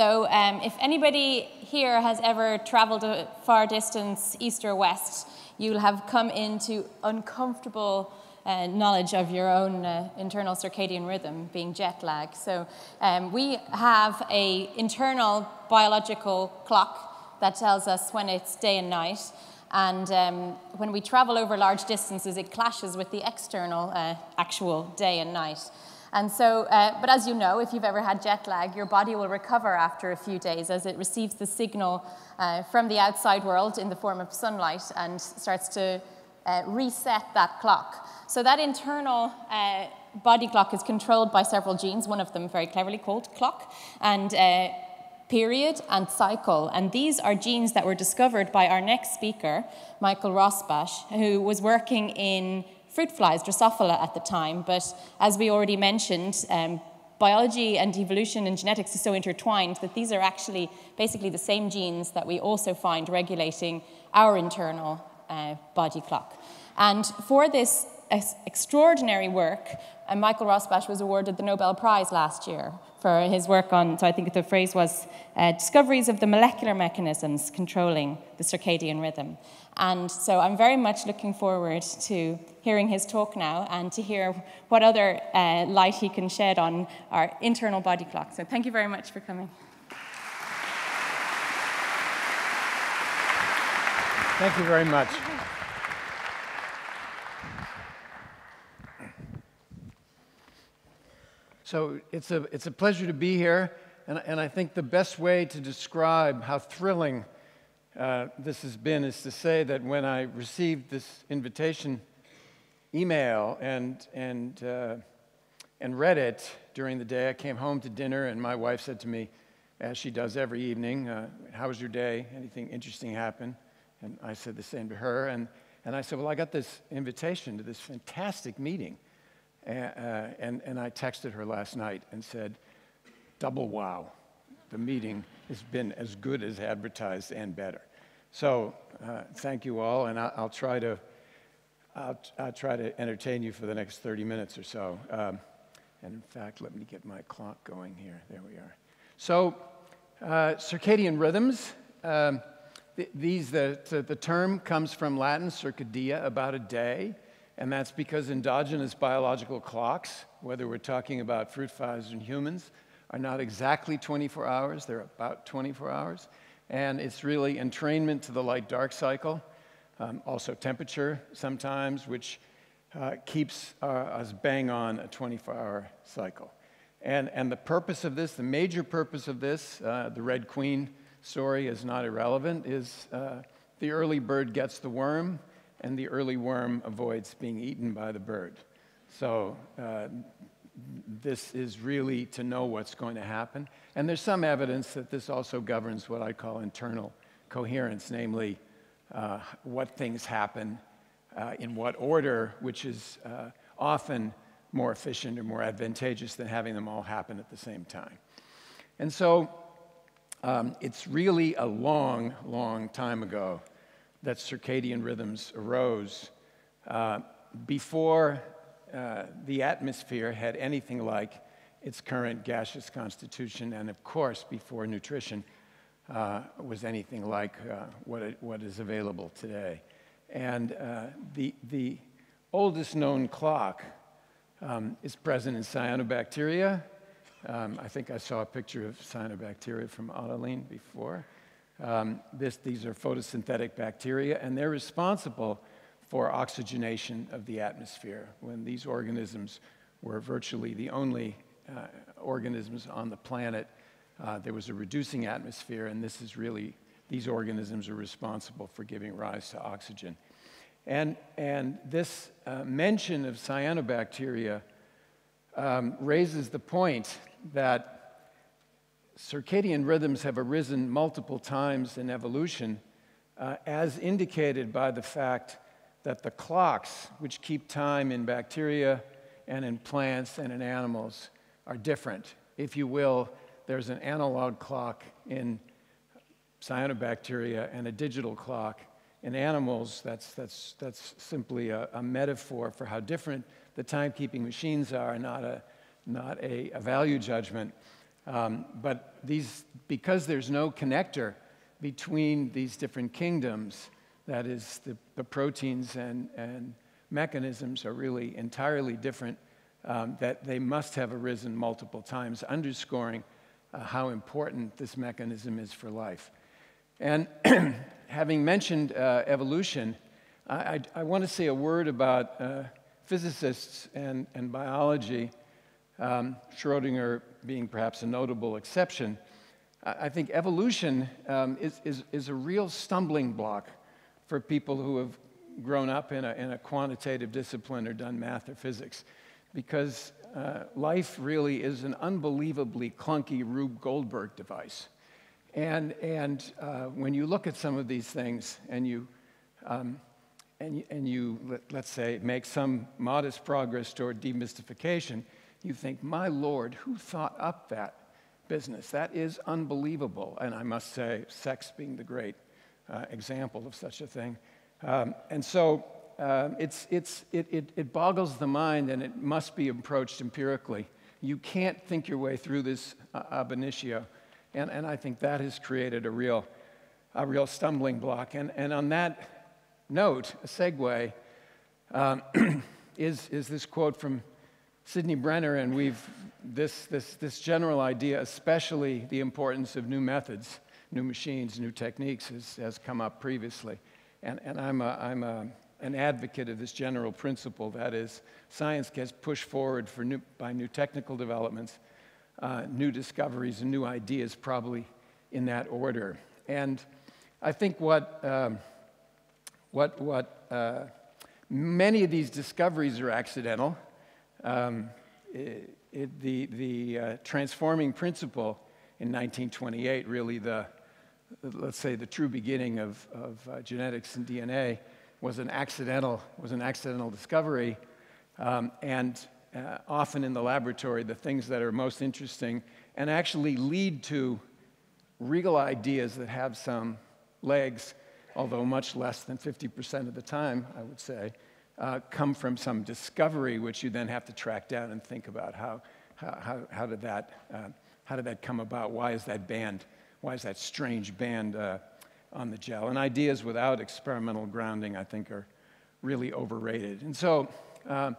So um, if anybody here has ever traveled a far distance, east or west, you'll have come into uncomfortable uh, knowledge of your own uh, internal circadian rhythm being jet lag. So um, we have a internal biological clock that tells us when it's day and night. And um, when we travel over large distances, it clashes with the external uh, actual day and night. And so, uh, but as you know, if you've ever had jet lag, your body will recover after a few days as it receives the signal uh, from the outside world in the form of sunlight and starts to uh, reset that clock. So that internal uh, body clock is controlled by several genes, one of them very cleverly called clock. And uh, period, and cycle. And these are genes that were discovered by our next speaker, Michael Rosbash, who was working in fruit flies, Drosophila at the time. But as we already mentioned, um, biology and evolution and genetics is so intertwined that these are actually basically the same genes that we also find regulating our internal uh, body clock. And for this extraordinary work, and Michael Rosbash was awarded the Nobel Prize last year for his work on, so I think the phrase was, uh, discoveries of the molecular mechanisms controlling the circadian rhythm. And so I'm very much looking forward to hearing his talk now and to hear what other uh, light he can shed on our internal body clock. So thank you very much for coming. Thank you very much. So it's a, it's a pleasure to be here, and, and I think the best way to describe how thrilling uh, this has been is to say that when I received this invitation email and, and, uh, and read it during the day, I came home to dinner, and my wife said to me, as she does every evening, uh, How was your day? Anything interesting happen? And I said the same to her. And, and I said, Well, I got this invitation to this fantastic meeting. Uh, and, and I texted her last night and said, double wow. The meeting has been as good as advertised and better. So uh, thank you all, and I'll, I'll try to I'll, I'll, try to entertain you for the next 30 minutes or so. Um, and in fact, let me get my clock going here. There we are. So, uh, circadian rhythms. Um, th- these the, the term comes from Latin circadia, about a day. And that's because endogenous biological clocks, whether we're talking about fruit flies and humans, are not exactly 24 hours, they're about 24 hours. And it's really entrainment to the light dark cycle, um, also temperature sometimes, which uh, keeps uh, us bang on a 24 hour cycle. And, and the purpose of this, the major purpose of this, uh, the Red Queen story is not irrelevant, is uh, the early bird gets the worm, and the early worm avoids being eaten by the bird. So, uh, this is really to know what's going to happen. And there's some evidence that this also governs what I call internal coherence, namely uh, what things happen uh, in what order, which is uh, often more efficient or more advantageous than having them all happen at the same time. And so um, it's really a long, long time ago that circadian rhythms arose uh, before uh, the atmosphere had anything like its current gaseous constitution, and of course, before nutrition uh, was anything like uh, what, it, what is available today. And uh, the, the oldest known clock um, is present in cyanobacteria. Um, I think I saw a picture of cyanobacteria from Ottoline before. Um, this, these are photosynthetic bacteria, and they're responsible for oxygenation of the atmosphere. When these organisms were virtually the only uh, organisms on the planet, uh, there was a reducing atmosphere, and this is really, these organisms are responsible for giving rise to oxygen. And, and this uh, mention of cyanobacteria um, raises the point that circadian rhythms have arisen multiple times in evolution, uh, as indicated by the fact that the clocks, which keep time in bacteria and in plants and in animals, are different. If you will, there's an analog clock in cyanobacteria and a digital clock in animals. That's, that's, that's simply a, a metaphor for how different the timekeeping machines are, not a, not a, a value judgment. Um, but these, because there's no connector between these different kingdoms, that is, the, the proteins and, and mechanisms are really entirely different, um, that they must have arisen multiple times, underscoring uh, how important this mechanism is for life. And having mentioned uh, evolution, I, I, I, want to say a word about uh, physicists and, and biology, um, Schrodinger being perhaps a notable exception. I, think evolution um, is, is, is a real stumbling block for people who have grown up in a, in a quantitative discipline or done math or physics because uh, life really is an unbelievably clunky Rube Goldberg device. And, and uh, when you look at some of these things and you, um, and, and you let, let's say, make some modest progress toward demystification, you think, my Lord, who thought up that business? That is unbelievable. And I must say, sex being the great uh, example of such a thing. Um, and so uh, it's, it's, it, it, it boggles the mind and it must be approached empirically. You can't think your way through this uh, ab initio. And, and I think that has created a real, a real stumbling block. And, and on that note, a segue, um, is, is this quote from Sidney Brenner, and we've this, this, this general idea, especially the importance of new methods, new machines, new techniques, has, has come up previously. And, and I'm, a, I'm a, an advocate of this general principle that is, science gets pushed forward for new, by new technical developments, uh, new discoveries, and new ideas, probably in that order. And I think what, um, what, what uh, many of these discoveries are accidental. Um, it, it, the the uh, transforming principle in 1928, really the, let's say, the true beginning of, of uh, genetics and DNA was an accidental, was an accidental discovery. Um, and uh, often in the laboratory, the things that are most interesting and actually lead to real ideas that have some legs, although much less than 50% of the time, I would say, uh, come from some discovery, which you then have to track down and think about how, how, how, did, that, uh, how did that come about? Why is that band why is that strange band uh, on the gel? And ideas without experimental grounding, I think, are really overrated. And so uh,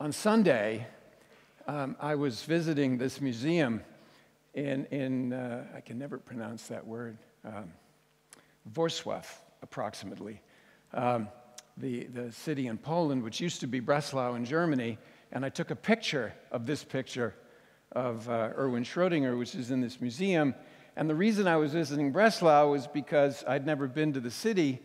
on Sunday, um, I was visiting this museum in, in uh, I can never pronounce that word, um, approximately, um, the, the city in Poland, which used to be Breslau in Germany. And I took a picture of this picture of uh, Erwin Schrödinger, which is in this museum. And the reason I was visiting Breslau was because I'd never been to the city.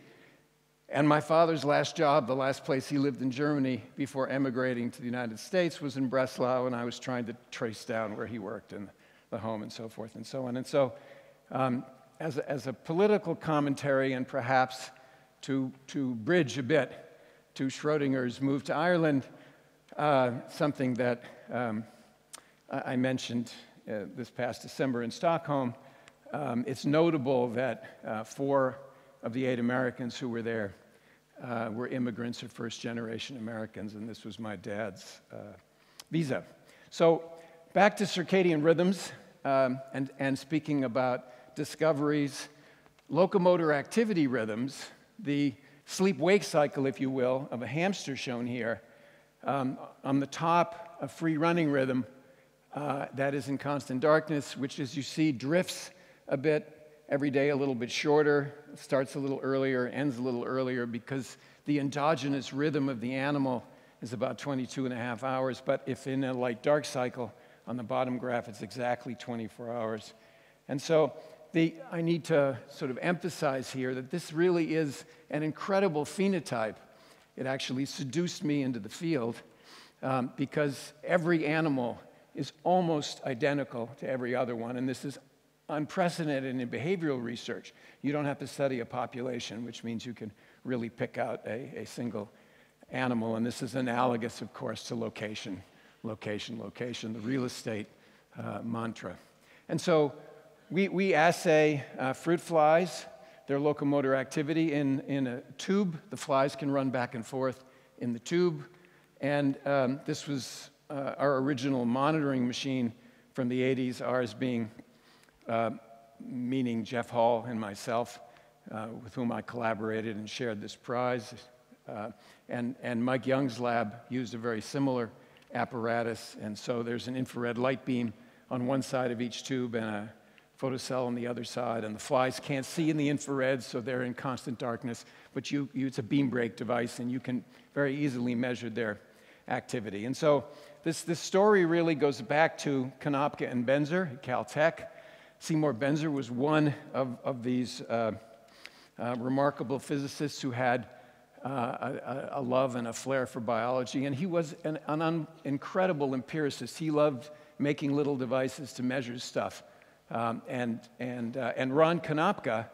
And my father's last job, the last place he lived in Germany before emigrating to the United States, was in Breslau. And I was trying to trace down where he worked and the home and so forth and so on. And so, um, as, a, as a political commentary and perhaps to, to bridge a bit to Schrodinger's move to Ireland, uh, something that um, I mentioned uh, this past December in Stockholm. Um, it's notable that uh, four of the eight Americans who were there uh, were immigrants or first generation Americans, and this was my dad's uh, visa. So, back to circadian rhythms um, and, and speaking about discoveries, locomotor activity rhythms, the sleep wake cycle, if you will, of a hamster shown here. Um, on the top, a free running rhythm uh, that is in constant darkness, which, as you see, drifts a bit every day, a little bit shorter, starts a little earlier, ends a little earlier because the endogenous rhythm of the animal is about 22 and a half hours. But if in a light dark cycle, on the bottom graph, it's exactly 24 hours. And so the, I need to sort of emphasize here that this really is an incredible phenotype. It actually seduced me into the field um, because every animal is almost identical to every other one. And this is unprecedented in behavioral research. You don't have to study a population, which means you can really pick out a, a single animal. And this is analogous, of course, to location, location, location, the real estate uh, mantra. And so we, we assay uh, fruit flies, their locomotor activity in, in a tube. The flies can run back and forth in the tube. And um, this was uh, our original monitoring machine from the 80s, ours being uh, meaning Jeff Hall and myself, uh, with whom I collaborated and shared this prize. Uh, and, and Mike Young's lab used a very similar apparatus, and so there's an infrared light beam on one side of each tube and a photocell on the other side, and the flies can't see in the infrared, so they're in constant darkness. But you, you, it's a beam break device, and you can very easily measure their activity. And so this, this story really goes back to Konopka and Benzer at Caltech. Seymour Benzer was one of, of these uh, uh, remarkable physicists who had uh, a, a, love and a flair for biology, and he was an, an incredible empiricist. He loved making little devices to measure stuff. Um, and, and, uh, and Ron Konopka,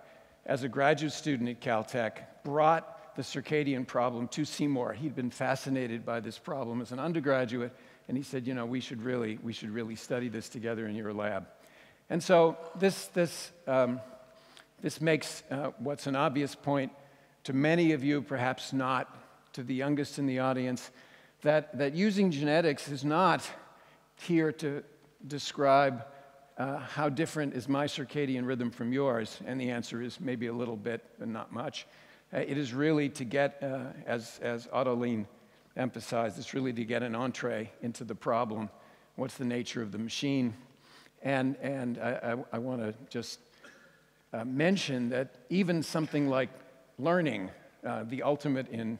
as a graduate student at Caltech, brought the circadian problem to Seymour. He'd been fascinated by this problem as an undergraduate, and he said, you know, we should really, we should really study this together in your lab. And so this, this, um, this makes uh, what's an obvious point to many of you, perhaps not to the youngest in the audience, that, that using genetics is not here to describe uh, how different is my circadian rhythm from yours? And the answer is maybe a little bit, but not much. Uh, it is really to get, uh, as, as Otto emphasized, it's really to get an entree into the problem. What's the nature of the machine? And, and I, I, I want to just uh, mention that even something like learning, uh, the ultimate in,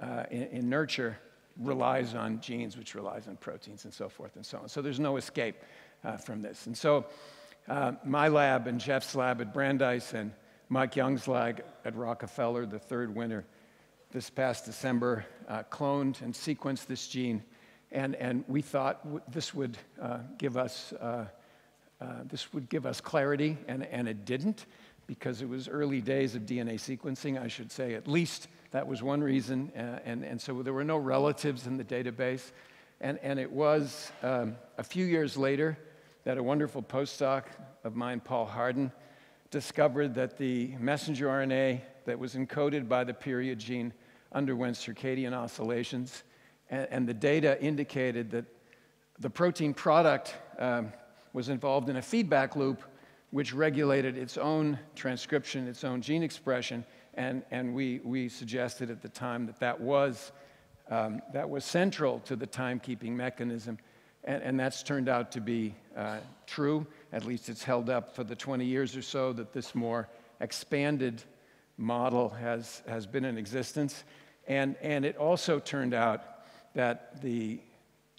uh, in, in nurture, relies on genes, which relies on proteins and so forth and so on. So there's no escape uh, from this. And so uh, my lab and Jeff's lab at Brandeis and Mike Young's lab at Rockefeller, the third winner this past December, uh, cloned and sequenced this gene. And, and we thought this would uh, give us uh, uh, this would give us clarity, and, and it didn't because it was early days of DNA sequencing, I should say. At least that was one reason. Uh, and, and so there were no relatives in the database. And, and it was um, a few years later that a wonderful postdoc of mine, Paul Hardin, discovered that the messenger RNA that was encoded by the period gene underwent circadian oscillations. And, and the data indicated that the protein product um, was involved in a feedback loop which regulated its own transcription, its own gene expression. And, and we, we suggested at the time that that was, um, that was central to the timekeeping mechanism. And, and that's turned out to be uh, true. At least it's held up for the 20 years or so that this more expanded model has, has been in existence. And, and it also turned out that the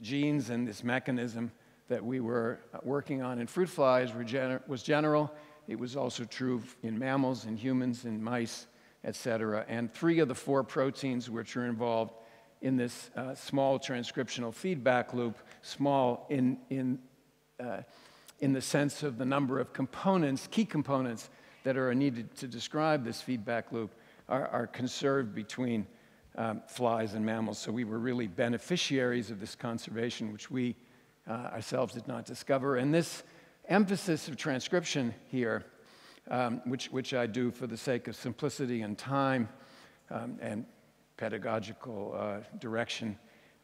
genes and this mechanism that we were working on in fruit flies gener- was general. It was also true in mammals, in humans, in mice, et cetera. And three of the four proteins which are involved in this uh, small transcriptional feedback loop, small in, in, uh, in the sense of the number of components, key components that are needed to describe this feedback loop, are, are conserved between um, flies and mammals. So we were really beneficiaries of this conservation, which we uh, ourselves did not discover. And this emphasis of transcription here, um, which, which I do for the sake of simplicity and time um, and pedagogical uh, direction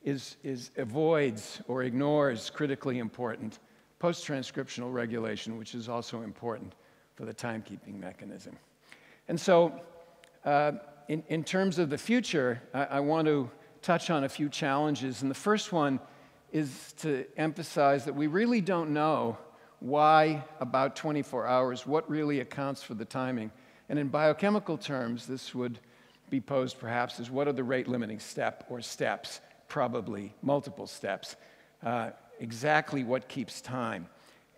is, is avoids or ignores critically important post-transcriptional regulation, which is also important for the timekeeping mechanism. And so, uh, in, in terms of the future, I, I want to touch on a few challenges. And the first one is to emphasize that we really don't know why about 24 hours, what really accounts for the timing. And in biochemical terms, this would be posed perhaps is what are the rate limiting step or steps? Probably multiple steps. Uh, exactly what keeps time?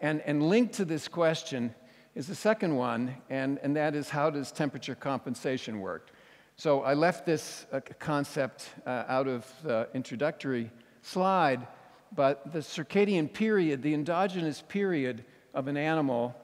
And, and linked to this question is the second one, and, and that is how does temperature compensation work? So I left this uh, concept uh, out of the introductory slide, but the circadian period, the endogenous period of an animal,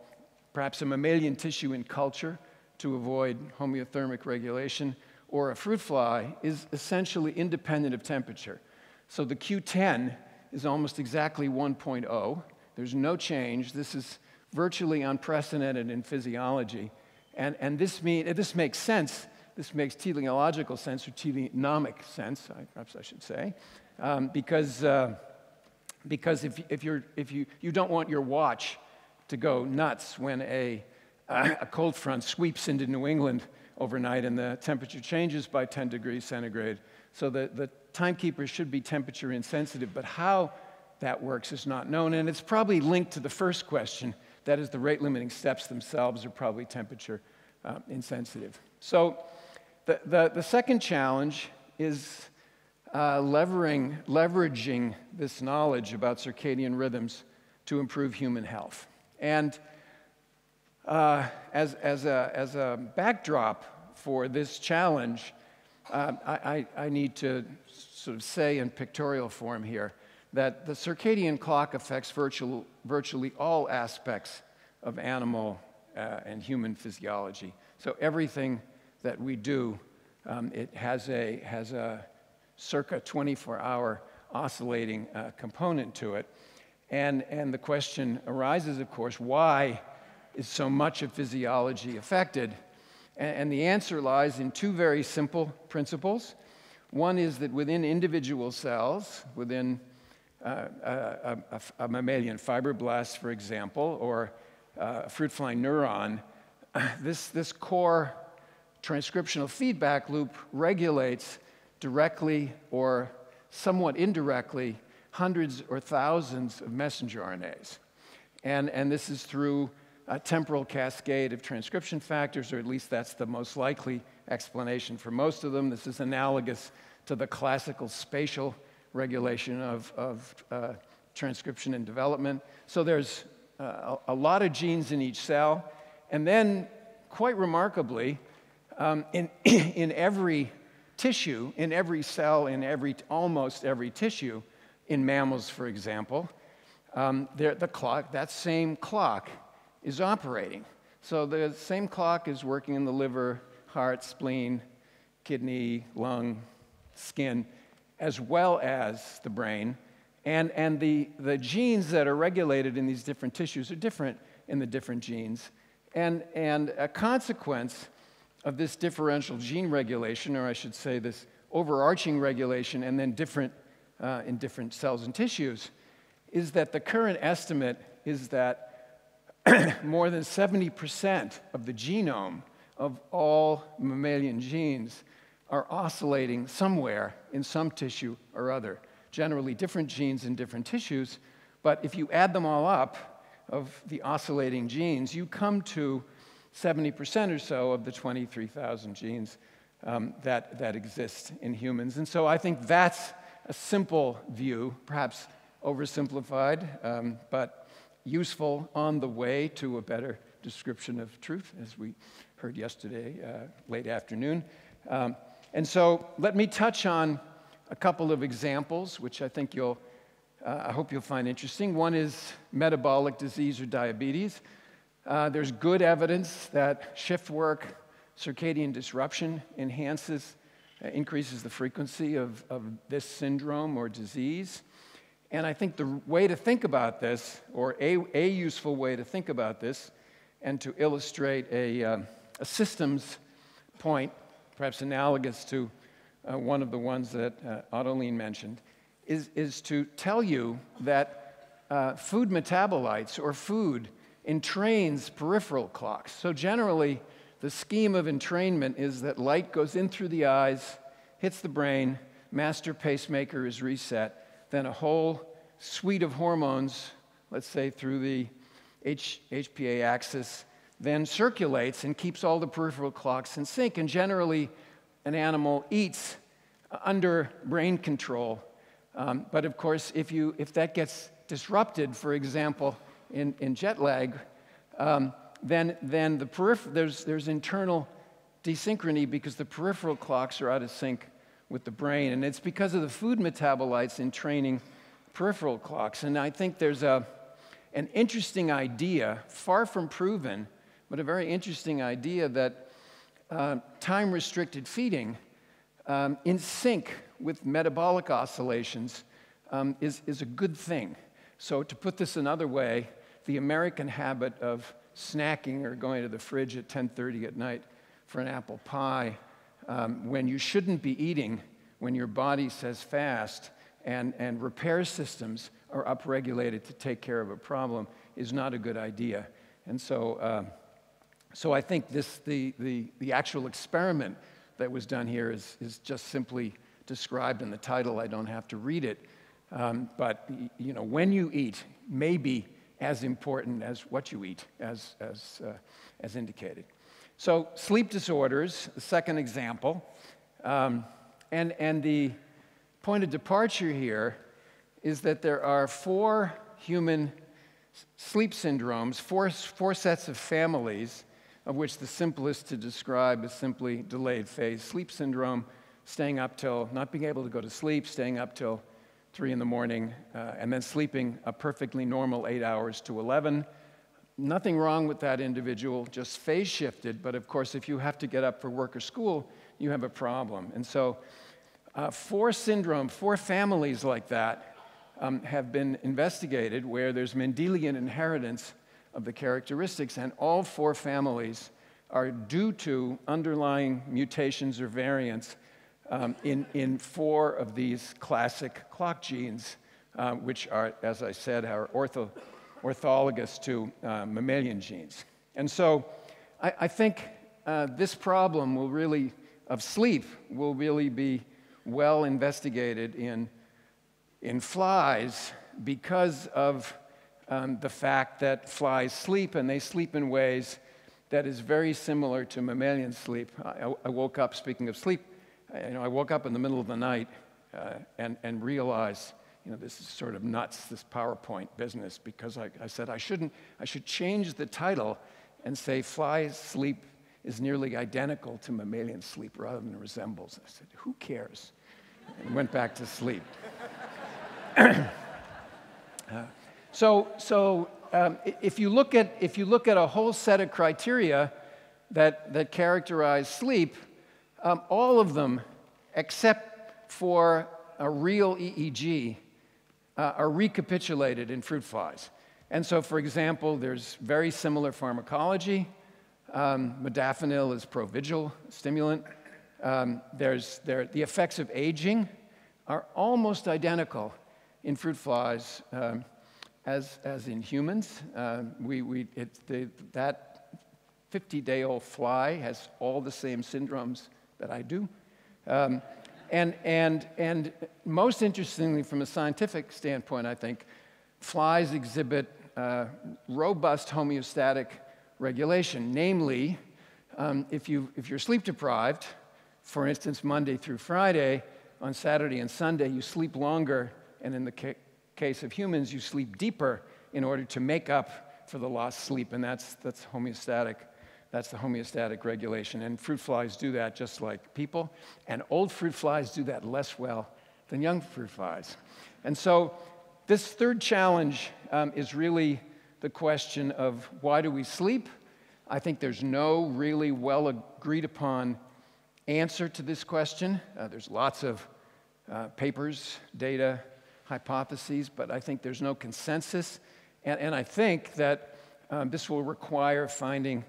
perhaps a mammalian tissue in culture to avoid homeothermic regulation, or a fruit fly is essentially independent of temperature. So the Q10 is almost exactly 1.0. There's no change. This is virtually unprecedented in physiology. And, and this, mean, this makes sense. This makes teleological sense or teleonomic sense, perhaps I should say, um, because uh, because if, if, you're, if you, you don't want your watch to go nuts when a, uh, a cold front sweeps into New England overnight and the temperature changes by 10 degrees centigrade. So the, the timekeeper should be temperature insensitive, but how that works is not known. And it's probably linked to the first question that is, the rate limiting steps themselves are probably temperature uh, insensitive. So the, the, the, second challenge is uh, levering, leveraging this knowledge about circadian rhythms to improve human health. And uh, as, as, a, as a backdrop for this challenge, uh, I, I, need to sort of say in pictorial form here that the circadian clock affects virtual, virtually all aspects of animal uh, and human physiology. So everything that we do, um, it has a, has a circa 24 hour oscillating uh, component to it. And, and the question arises, of course, why is so much of physiology affected? And, the answer lies in two very simple principles. One is that within individual cells, within uh, a, a, a, mammalian fibroblast, for example, or uh, a fruit fly neuron, this, this core transcriptional feedback loop regulates directly or somewhat indirectly hundreds or thousands of messenger RNAs. And, and this is through a temporal cascade of transcription factors, or at least that's the most likely explanation for most of them. This is analogous to the classical spatial regulation of, of uh, transcription and development. So there's uh, a, a, lot of genes in each cell. And then, quite remarkably, um, in, in every tissue, in every cell, in every, almost every tissue, in mammals, for example, um, the clock, that same clock is operating. So the same clock is working in the liver, heart, spleen, kidney, lung, skin, as well as the brain. And, and the, the genes that are regulated in these different tissues are different in the different genes. And, and a consequence of this differential gene regulation, or I should say this overarching regulation, and then different uh, in different cells and tissues, is that the current estimate is that more than 70% of the genome of all mammalian genes are oscillating somewhere in some tissue or other. Generally, different genes in different tissues, but if you add them all up of the oscillating genes, you come to 70% or so of the 23,000 genes um, that, that exist in humans. And so I think that's a simple view, perhaps oversimplified, um, but useful on the way to a better description of truth, as we heard yesterday, uh, late afternoon. Um, and so let me touch on a couple of examples, which I think you'll, uh, I hope you'll find interesting. One is metabolic disease or diabetes. Uh, there's good evidence that shift work, circadian disruption enhances, uh, increases the frequency of, of this syndrome or disease. And I think the way to think about this, or a, a useful way to think about this, and to illustrate a, uh, a systems point, perhaps analogous to uh, one of the ones that uh, Ottoline mentioned, is, is to tell you that uh, food metabolites or food entrains peripheral clocks. So generally, the scheme of entrainment is that light goes in through the eyes, hits the brain, master pacemaker is reset, then a whole suite of hormones, let's say through the H- HPA axis, then circulates and keeps all the peripheral clocks in sync. And generally, an animal eats under brain control. Um, but of course, if, you, if that gets disrupted, for example, in, in jet lag, um, then, then the peripher- there's, there's internal desynchrony because the peripheral clocks are out of sync with the brain. And it's because of the food metabolites entraining peripheral clocks. And I think there's a, an interesting idea, far from proven, but a very interesting idea that uh, time restricted feeding um, in sync with metabolic oscillations um, is, is a good thing. So, to put this another way, the American habit of snacking or going to the fridge at 10:30 at night for an apple pie um, when you shouldn't be eating when your body says fast and, and repair systems are upregulated to take care of a problem is not a good idea. And so, uh, so I think this, the, the, the actual experiment that was done here is, is just simply described in the title. I don't have to read it. Um, but you know, when you eat may be as important as what you eat, as, as, uh, as indicated. So, sleep disorders, the second example. Um, and, and the point of departure here is that there are four human sleep syndromes, four, four sets of families, of which the simplest to describe is simply delayed phase sleep syndrome, staying up till, not being able to go to sleep, staying up till three in the morning, uh, and then sleeping a perfectly normal eight hours to 11. Nothing wrong with that individual, just phase shifted, but of course, if you have to get up for work or school, you have a problem. And so, uh, four syndrome, four families like that um, have been investigated where there's Mendelian inheritance of the characteristics, and all four families are due to underlying mutations or variants um, in, in four of these classic clock genes, uh, which are, as I said, are ortho, orthologous to uh, mammalian genes. And so I, I think uh, this problem will really, of sleep, will really be well investigated in, in flies because of um, the fact that flies sleep and they sleep in ways that is very similar to mammalian sleep. I, I woke up, speaking of sleep, you know, I woke up in the middle of the night uh, and, and realized, you know, this is sort of nuts, this PowerPoint business, because I, I said I shouldn't, I should change the title and say fly sleep is nearly identical to mammalian sleep rather than resembles. I said, who cares? And went back to sleep. uh, so, so um, if, you look at, if you look at a whole set of criteria that, that characterize sleep, um, all of them, except for a real EEG, uh, are recapitulated in fruit flies. And so, for example, there's very similar pharmacology. Um, modafinil is provigil stimulant. Um, there's, there, the effects of aging are almost identical in fruit flies um, as, as in humans. Uh, we, we, it, the, that 50 day old fly has all the same syndromes that I do. Um, and, and, and most interestingly, from a scientific standpoint, I think, flies exhibit uh, robust homeostatic regulation. Namely, um, if, you, if you're sleep deprived, for instance, Monday through Friday, on Saturday and Sunday, you sleep longer, and in the ca- case of humans, you sleep deeper in order to make up for the lost sleep, and that's, that's homeostatic that's the homeostatic regulation. And fruit flies do that just like people. And old fruit flies do that less well than young fruit flies. And so, this third challenge um, is really the question of why do we sleep? I think there's no really well agreed upon answer to this question. Uh, there's lots of uh, papers, data, hypotheses, but I think there's no consensus. And, and I think that um, this will require finding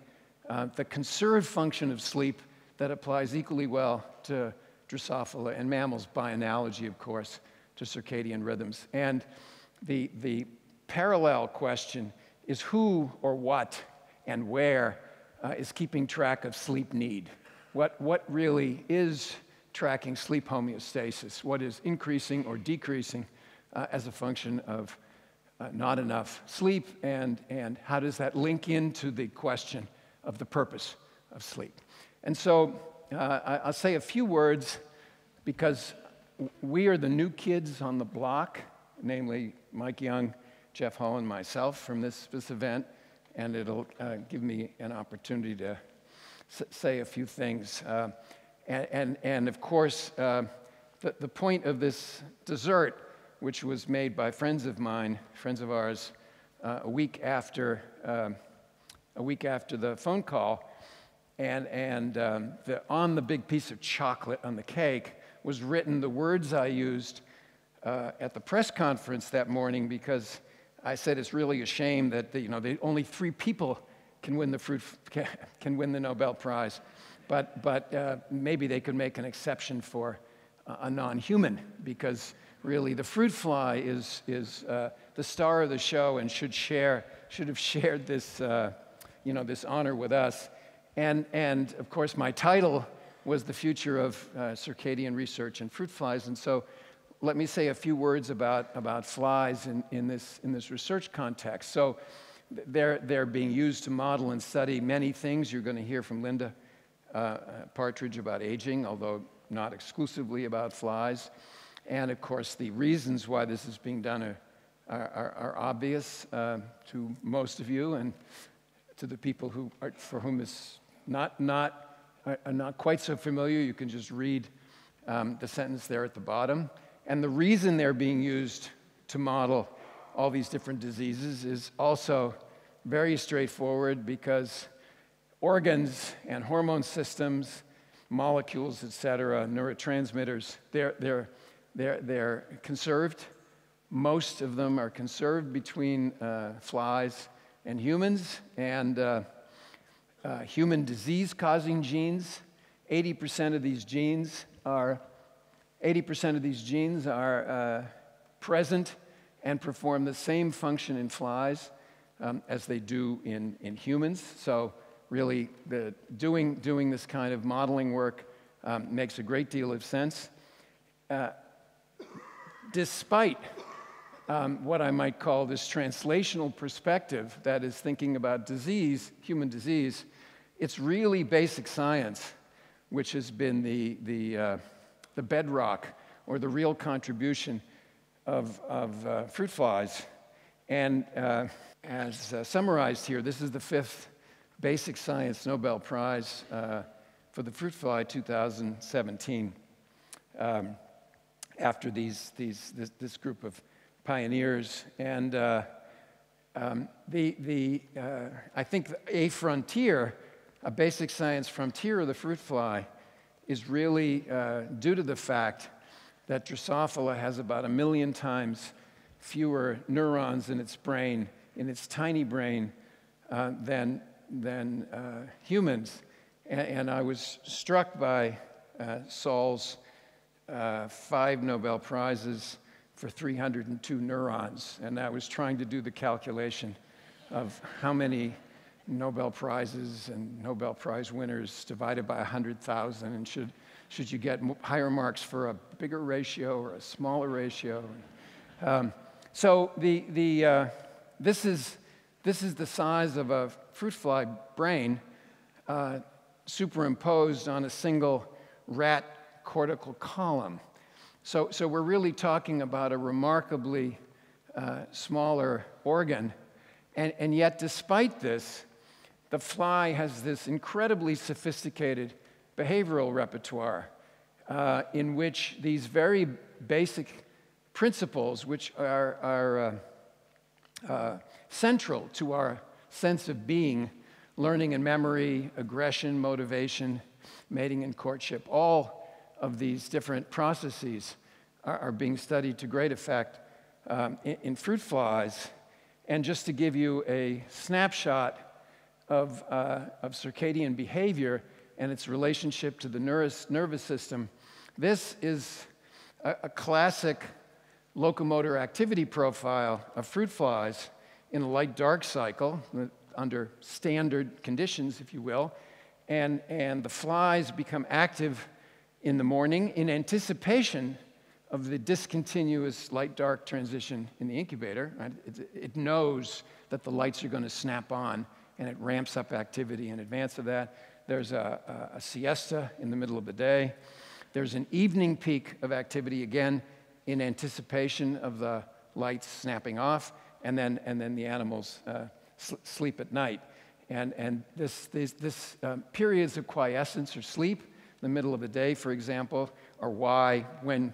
uh, the conserved function of sleep that applies equally well to Drosophila and mammals, by analogy, of course, to circadian rhythms. And the, the parallel question is who or what and where uh, is keeping track of sleep need? What, what really is tracking sleep homeostasis? What is increasing or decreasing uh, as a function of uh, not enough sleep? And, and how does that link into the question of the purpose of sleep. And so uh, I'll say a few words because we are the new kids on the block, namely Mike Young, Jeff Hall, and myself from this, this event, and it'll uh, give me an opportunity to say a few things. Uh, and, and, and, of course, uh, the, the point of this dessert, which was made by friends of mine, friends of ours, uh, a week after um, a week after the phone call, and, and um, the, on the big piece of chocolate on the cake was written the words I used uh, at the press conference that morning because I said it's really a shame that the, you know the, only three people can win the fruit can win the Nobel Prize, but but uh, maybe they could make an exception for a non-human because really. The fruit fly is, is uh, the star of the show and should share, should have shared this, uh, you know, this honor with us. And, and of course, my title was the future of uh, circadian research and fruit flies. And so let me say a few words about, about flies in, in, this, in this research context. So they're, they're being used to model and study many things. You're going to hear from Linda uh, Partridge about aging, although not exclusively about flies. And of course, the reasons why this is being done are, are, are obvious uh, to most of you and to the people who are, for whom it's not, not, are not quite so familiar. You can just read um, the sentence there at the bottom. And the reason they're being used to model all these different diseases is also very straightforward because organs and hormone systems, molecules, et cetera, neurotransmitters, they're, they're, they're, they're conserved. Most of them are conserved between uh, flies and humans, and uh, uh, human disease causing genes. 80% of these genes are 80% of these genes are uh, present and perform the same function in flies um, as they do in, in humans. So really, the, doing, doing this kind of modeling work um, makes a great deal of sense. Uh, despite um, what I might call this translational perspective, that is thinking about disease, human disease, it's really basic science, which has been the, the, uh, the bedrock or the real contribution of, of uh, fruit flies. And uh, as uh, summarized here, this is the fifth basic science Nobel Prize uh, for the fruit fly 2017. Um, after these, these, this, this, group of pioneers. And uh, um, the, the, uh, I think a frontier, a basic science frontier of the fruit fly, is really uh, due to the fact that Drosophila has about a million times fewer neurons in its brain, in its tiny brain, uh, than, than uh, humans. And, and, I was struck by uh, Saul's uh, five Nobel Prizes for 302 neurons. And I was trying to do the calculation of how many Nobel Prizes and Nobel Prize winners divided by 100,000, and should, should you get higher marks for a bigger ratio or a smaller ratio? Um, so the, the, uh, this, is, this is the size of a fruit fly brain uh, superimposed on a single rat cortical column. So, so we're really talking about a remarkably uh, smaller organ. And, and yet, despite this, the fly has this incredibly sophisticated behavioral repertoire uh, in which these very basic principles, which are, are uh, uh, central to our sense of being, learning and memory, aggression, motivation, mating and courtship, all of these different processes are, are being studied to great effect um, in, in fruit flies. And just to give you a snapshot of, uh, of circadian behavior and its relationship to the nervous, nervous system. This is a, a classic locomotor activity profile of fruit flies in a light dark cycle under standard conditions, if you will. And, and the flies become active in the morning in anticipation of the discontinuous light dark transition in the incubator. Right? It, it knows that the lights are going to snap on and it ramps up activity in advance of that. There's a, a, a siesta in the middle of the day. There's an evening peak of activity again in anticipation of the lights snapping off, and then, and then the animals uh, sl- sleep at night. And, and this, this, this um, periods of quiescence or sleep, the middle of the day, for example, or why when,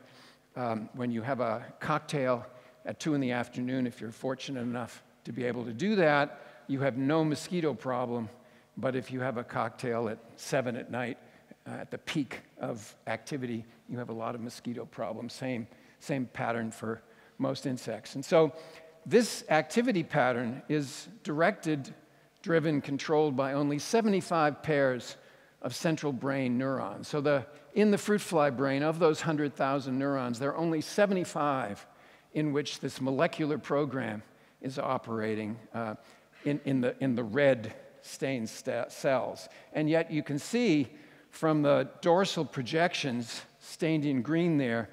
um, when you have a cocktail at 2 in the afternoon, if you're fortunate enough to be able to do that, you have no mosquito problem. But if you have a cocktail at 7 at night, uh, at the peak of activity, you have a lot of mosquito problems. Same, same pattern for most insects. And so this activity pattern is directed, driven, controlled by only 75 pairs of central brain neurons. So the, in the fruit fly brain, of those 100,000 neurons, there are only 75 in which this molecular program is operating uh, in, in, the, in the red stained cells. And yet you can see from the dorsal projections stained in green there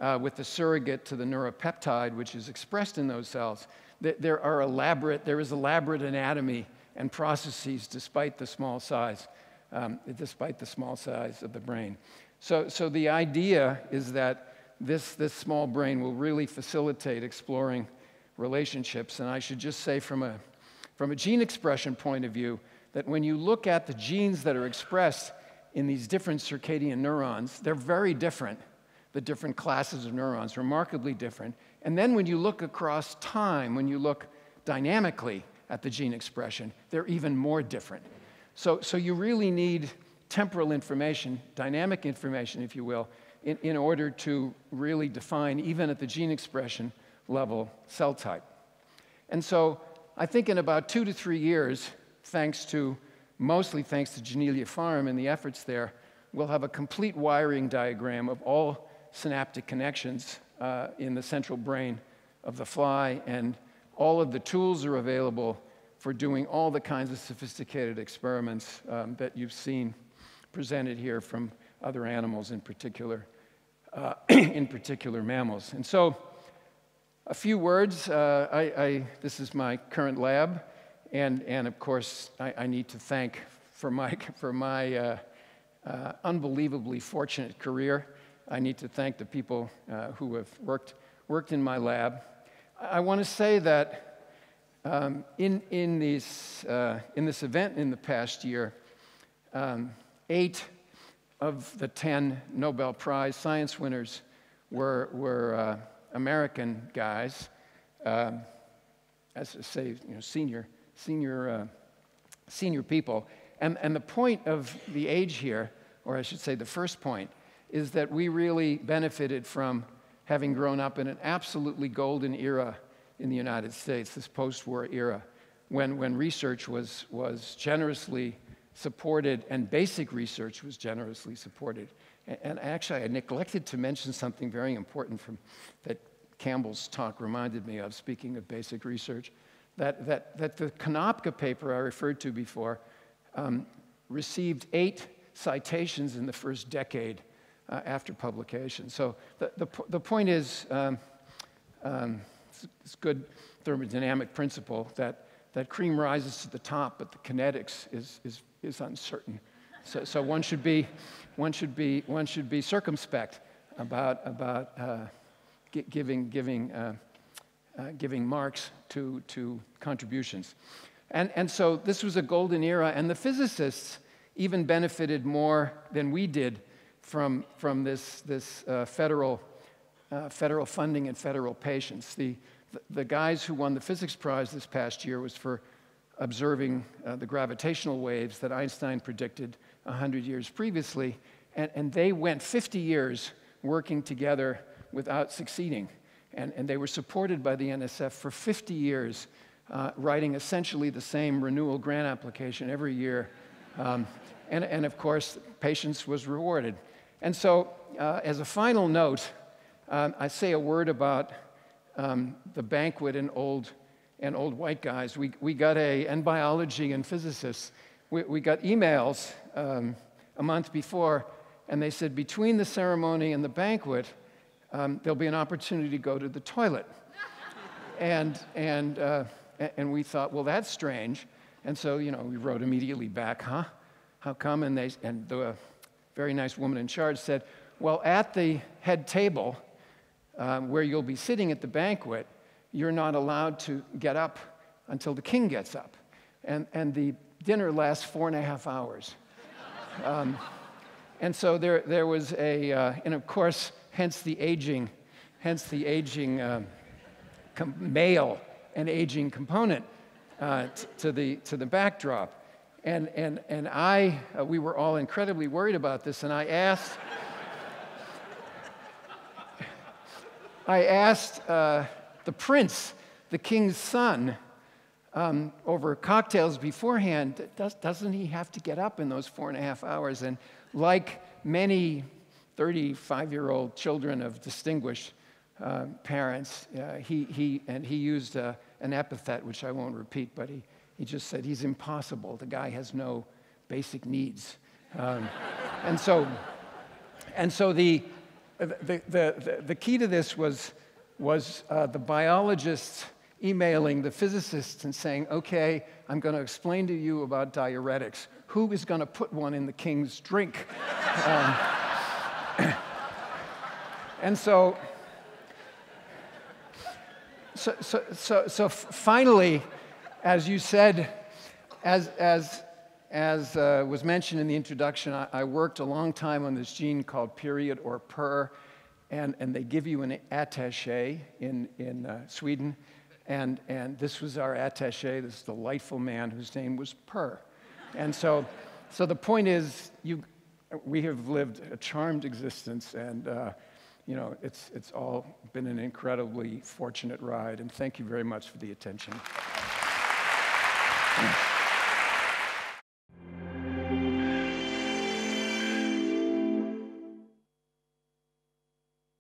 uh, with the surrogate to the neuropeptide, which is expressed in those cells, that there, are elaborate, there is elaborate anatomy and processes despite the small size, um, despite the small size of the brain. So, so the idea is that this, this small brain will really facilitate exploring relationships. And I should just say, from a, from a gene expression point of view, that when you look at the genes that are expressed in these different circadian neurons, they're very different, the different classes of neurons, remarkably different. And then when you look across time, when you look dynamically at the gene expression, they're even more different. So, so you really need temporal information, dynamic information, if you will, in, in order to really define, even at the gene expression level, cell type. And so I think in about two to three years, thanks to, mostly thanks to Janelia Farm and the efforts there, we'll have a complete wiring diagram of all synaptic connections uh, in the central brain of the fly, and all of the tools are available for doing all the kinds of sophisticated experiments um, that you've seen presented here from other animals, in particular, uh, in particular mammals. And so, a few words. Uh, I, I, this is my current lab, and, and of course, I, I need to thank for my, for my uh, uh, unbelievably fortunate career. I need to thank the people uh, who have worked, worked in my lab. I want to say that um, in, in, these, uh, in this event in the past year, um, eight of the 10 Nobel Prize science winners were, were uh, American guys, uh, as I say, you know, senior, senior, uh, senior people. And, and the point of the age here, or I should say the first point, is that we really benefited from having grown up in an absolutely golden era in the United States, this post war era, when, when research was, was generously supported and basic research was generously supported. And, and actually, I neglected to mention something very important from, that Campbell's talk reminded me of, speaking of basic research, that, that, that the Konopka paper I referred to before um, received eight citations in the first decade uh, after publication. So the, the, the point is, um, um, it's, it's good thermodynamic principle that that cream rises to the top, but the kinetics is, is, is uncertain. So, so one, should be, one, should be, one should be circumspect about, about uh, giving, giving, uh, uh, giving marks to, to contributions. And, and so this was a golden era, and the physicists even benefited more than we did from, from this, this uh, federal, uh, federal funding and federal patience. The, the guys who won the physics prize this past year was for observing uh, the gravitational waves that Einstein predicted 100 years previously. And, and they went 50 years working together without succeeding. And, and they were supported by the NSF for 50 years, uh, writing essentially the same renewal grant application every year. Um, and, and of course, patience was rewarded. And so, uh, as a final note, um, I say a word about um, the banquet and old and old white guys. We, we got a, and biology and physicists, we, we got emails um, a month before, and they said between the ceremony and the banquet, um, there'll be an opportunity to go to the toilet. and, and, uh, and we thought, well, that's strange. And so, you know, we wrote immediately back, huh? How come? And, they, and the very nice woman in charge said, well, at the head table, um, where you'll be sitting at the banquet, you're not allowed to get up until the king gets up. And, and the dinner lasts four and a half hours. Um, and so there, there was a, uh, and of course, hence the aging, hence the aging um, com- male and aging component uh, t- to, the, to the backdrop. And, and, and I, uh, we were all incredibly worried about this, and I asked, I asked uh, the prince, the king's son, um, over cocktails beforehand, does, doesn't he have to get up in those four and a half hours? And like many 35 year old children of distinguished uh, parents, uh, he, he, and he used uh, an epithet which I won't repeat, but he, he just said, He's impossible. The guy has no basic needs. Um, and so, and so the, the, the, the, key to this was, was uh, the biologists emailing the physicists and saying, okay, I'm going to explain to you about diuretics. Who is going to put one in the king's drink? um, and so, so, so, so, so finally, as you said, as, as, as uh, was mentioned in the introduction, I, I, worked a long time on this gene called period or per, and, and they give you an attache in, in uh, Sweden. And, and this was our attache, this delightful man whose name was Per. And so, so the point is, you, we have lived a charmed existence, and uh, you know, it's, it's all been an incredibly fortunate ride. And thank you very much for the attention.